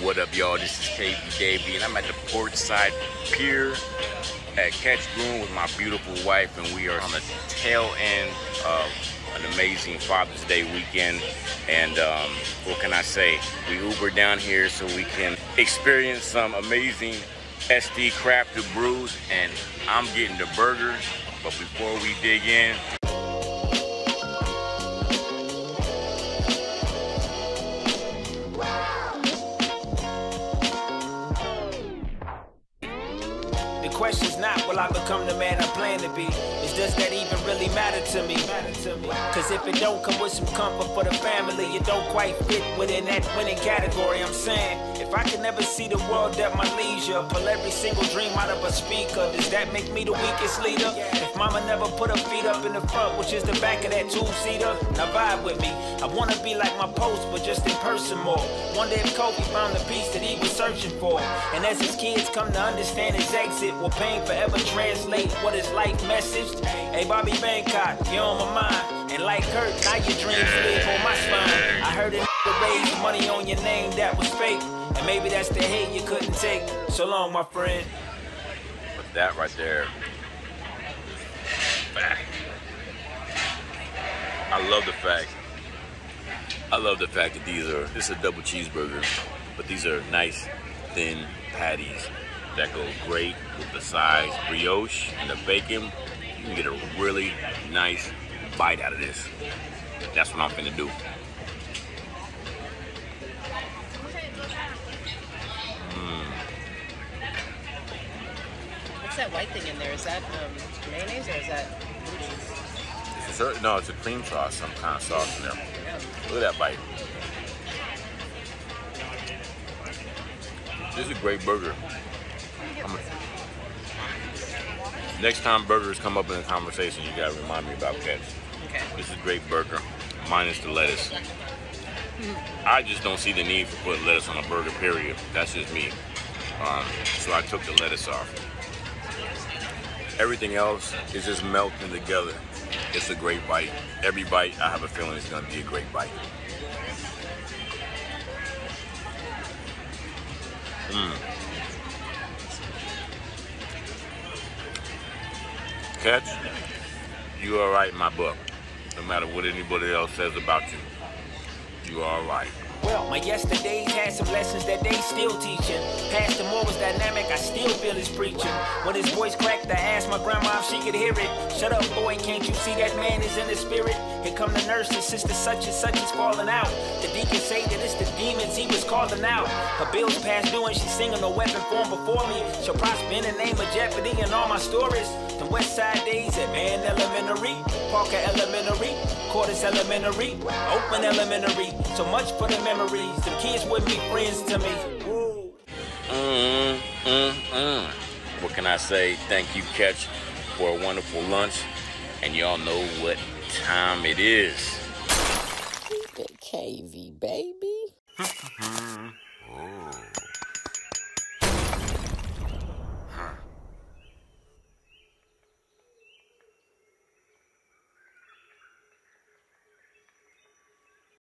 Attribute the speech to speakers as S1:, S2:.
S1: What up, y'all? This is Cavey Davey, and I'm at the Portside Pier at Ketch Broom with my beautiful wife, and we are on the tail end of an amazing Father's Day weekend. And um, what can I say? We Uber down here so we can experience some amazing SD crafted brews, and I'm getting the burger. But before we dig in,
S2: question's not will I become the man I plan to be. Is does that even really matter to me? Cause if it don't come with some comfort for the family, it don't quite fit within that winning category. I'm saying, if I can never see the world at my leisure, pull every single dream out of a speaker, does that make me the weakest leader? If mama never put her feet up in the front, which is the back of that two-seater, now vibe with me. I wanna be like my post, but just in person more. Wonder if Kobe found the peace that he was searching for. And as his kids come to understand his exit, will pain forever translate what his life messaged? Hey, Bobby Bangkok, you're on my mind. And like Kurt, now your dreams live on my spine. I heard a raise money on your name that was fake. And maybe that's the hate you couldn't take. So long, my friend.
S1: But that right there fact. I love the fact. I love the fact that these are this is a double cheeseburger, but these are nice, thin patties that go great with the sides, brioche and the bacon. You can get a really nice bite out of this. That's what I'm gonna do.
S3: Mm. What's that white thing in there? Is that um, mayonnaise or is that
S1: no, it's a cream sauce, some kind of sauce in there. Look at that bite. This is a great burger. Next time burgers come up in a conversation, you gotta remind me about Ketch.
S3: Okay.
S1: This is a great burger, minus the lettuce. I just don't see the need for putting lettuce on a burger, period. That's just me. Um, so I took the lettuce off. Everything else is just melting together. It's a great bite. Every bite, I have a feeling it's gonna be a great bite. Mmm. Ketch, you are right in my book. No matter what anybody else says about you, you are right.
S2: Well, my yesterdays had some lessons that they still teaching. Pastor Moore was dynamic, I still feel his preaching. When his voice cracked, I asked my grandma if she could hear it. Shut up, boy, can't you see that man is in the spirit? Here come the nurse, his sister such and such is falling out. The deacon say that it's the demons he was calling out. Her bills past due and she's singing a weapon form before me. She'll prosper in the name of Jeopardy and all my stories. The West Side days at Man Elementary, Parker Elementary, Cordis Elementary, Open Elementary. So much for the memories. The kids would be friends to me.
S1: Mm, mm, mm. What can I say? Thank you, Ketch, for a wonderful lunch. And y'all know what time it is.
S4: Keep it Cavey, baby.